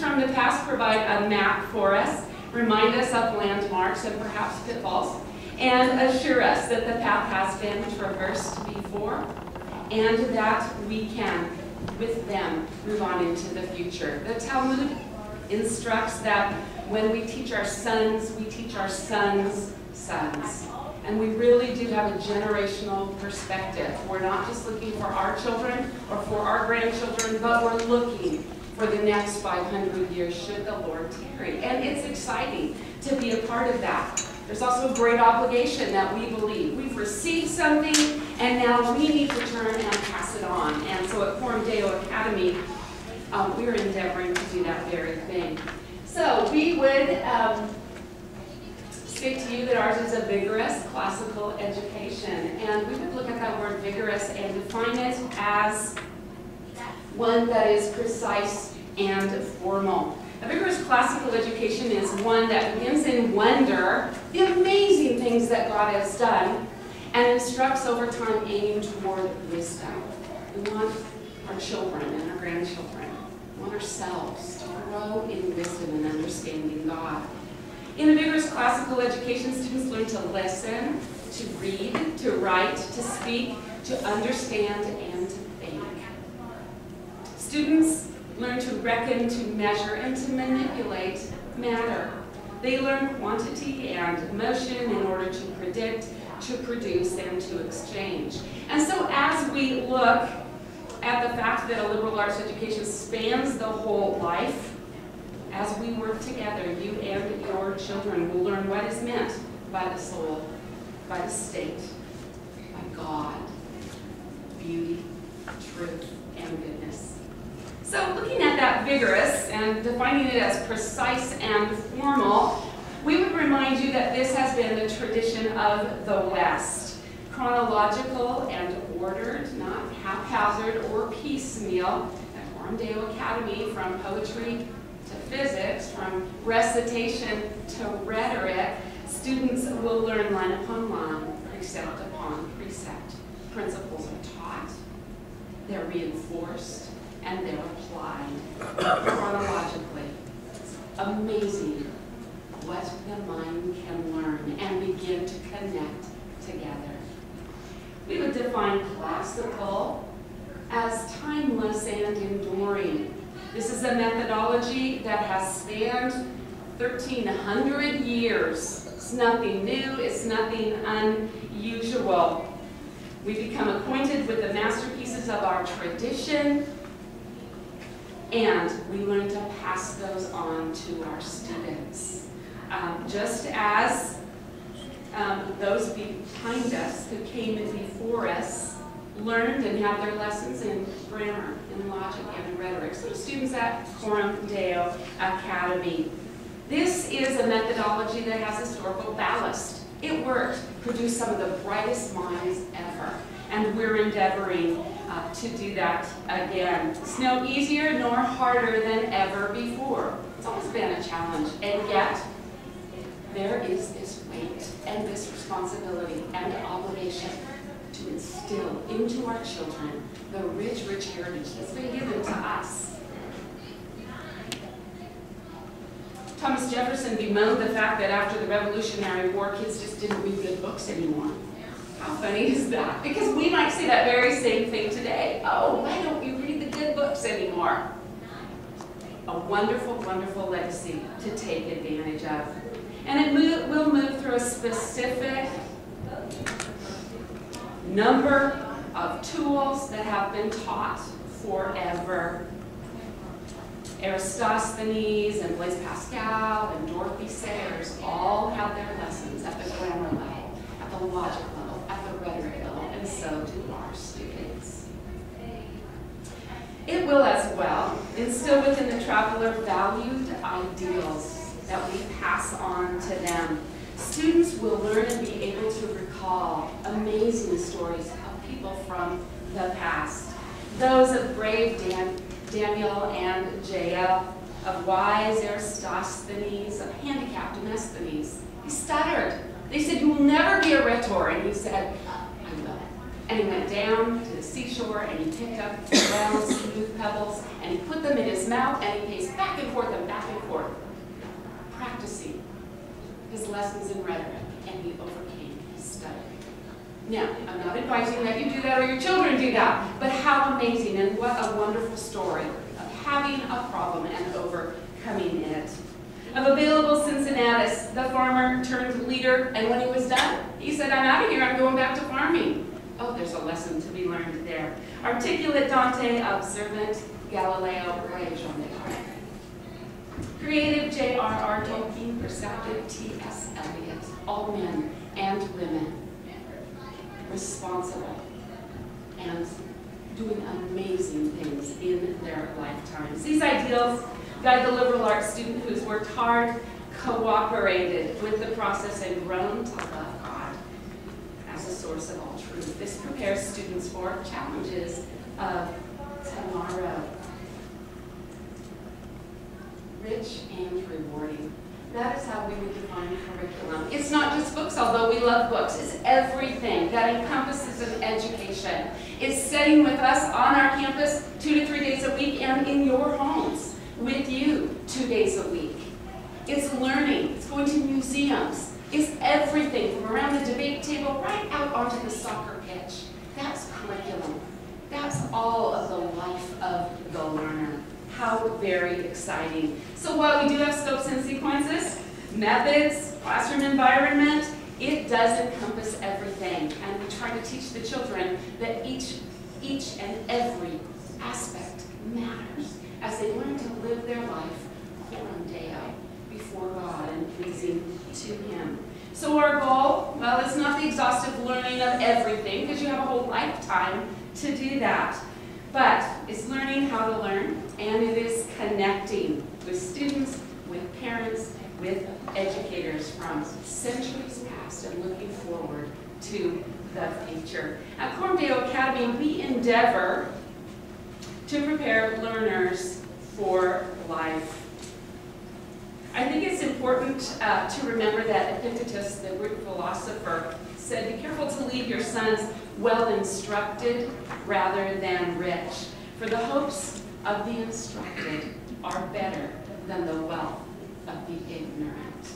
from the past provide a map for us, remind us of landmarks and perhaps pitfalls, and assure us that the path has been traversed before and that we can, with them, move on into the future. The Talmud instructs that when we teach our sons, we teach our sons' sons. And we really do have a generational perspective. We're not just looking for our children or for our grandchildren, but we're looking for the next 500 years should the Lord tarry. And it's exciting to be a part of that. There's also a great obligation that we believe. We've received something, and now we need to turn and pass it on. And so at Coram Deo Academy, um, we're endeavoring to do that very thing. So we would um, speak to you that ours is a vigorous classical education. And we would look at that word vigorous and define it as one that is precise and formal. A vigorous classical education is one that begins in wonder the amazing things that God has done and instructs over time aiming toward wisdom. We want our children and our grandchildren, we want ourselves to grow in wisdom and understanding God. In a vigorous classical education, students learn to listen, to read, to write, to speak, to understand, and to think. Students learn to reckon, to measure, and to manipulate matter. They learn quantity and motion in order to predict, to produce, and to exchange. And so as we look at the fact that a liberal arts education spans the whole life, as we work together, you and your children will learn what is meant by the soul, by the state, by God, beauty, truth, and goodness. So looking at that vigorous and defining it as precise and formal, we would remind you that this has been the tradition of the West. Chronological and ordered, not haphazard or piecemeal. At Deo Academy, from poetry to physics, from recitation to rhetoric, students will learn line upon line, precept upon precept. Principles are taught, they're reinforced, and they're applied chronologically. Amazing what the mind can learn and begin to connect together. We would define classical as timeless and enduring. This is a methodology that has spanned 1,300 years. It's nothing new, it's nothing unusual. We become acquainted with the masterpieces of our tradition, and we learn to pass those on to our students. Um, just as um, those behind us who came before us learned and had their lessons in grammar, in logic, and in rhetoric. So the students at Coram Deo Academy. This is a methodology that has historical ballast. It worked, produced some of the brightest minds ever, and we're endeavoring uh, to do that again. It's no easier nor harder than ever before. It's always been a challenge, and yet there is this weight and this responsibility and obligation to instill into our children the rich, rich heritage that's been given to us. Jefferson bemoaned the fact that after the Revolutionary War, kids just didn't read good books anymore. How funny is that? Because we might say that very same thing today. Oh, why don't you read the good books anymore? A wonderful, wonderful legacy to take advantage of. And it will move through a specific number of tools that have been taught forever. Eratosthenes and Blaise Pascal and Dorothy Sayers all had their lessons at the grammar level, at the logic level, at the rhetoric level, and so do our students. It will as well instill within the traveler valued ideals that we pass on to them. Students will learn and be able to recall amazing stories of people from the past. Those of brave Dan Daniel and Jael, of wise Aristophanes, of handicapped Demosthenes. He stuttered. They said, you will never be a rhetor. And he said, I will. And he went down to the seashore and he picked up round smooth pebbles and he put them in his mouth and he paced back and forth and back and forth, practicing his lessons in rhetoric. And he overcame his stuttering. Now, I'm not advising that you do that or your children do that, but how amazing and what a wonderful story of having a problem and overcoming it. Of available Cincinnatus, the farmer turned leader, and when he was done, he said, I'm out of here, I'm going back to farming. Oh, there's a lesson to be learned there. Articulate Dante, observant Galileo, Jean Descartes. Creative J.R.R. Tolkien, perceptive T.S. Eliot, all men and women, responsible and doing amazing things in their lifetimes. These ideals guide the liberal arts student who's worked hard, cooperated with the process, and grown to love God as a source of all truth. This prepares students for challenges of tomorrow rich and rewarding. That is how we would define curriculum. It's not just books, although we love books. It's everything that encompasses an education. It's sitting with us on our campus two to three days a week and in your homes with you two days a week. It's learning. It's going to museums. It's everything from around the debate table right out onto the soccer pitch. That's curriculum. That's all of the life of the learner. How very exciting. So while we do have scopes and sequences, methods, classroom environment, it does encompass everything. And we try to teach the children that each, each and every aspect matters as they learn to live their life coram deo, before God and pleasing to Him. So our goal, well, it's not the exhaustive learning of everything, because you have a whole lifetime to do that. But it's learning how to learn, and it is connecting with students, with parents, with educators from centuries past and looking forward to the future. At Coram Deo Academy, we endeavor to prepare learners for life. I think it's important uh, to remember that Epictetus, the Greek philosopher, said, be careful to leave your sons well instructed rather than rich. For the hopes of the instructed are better than the wealth of the ignorant.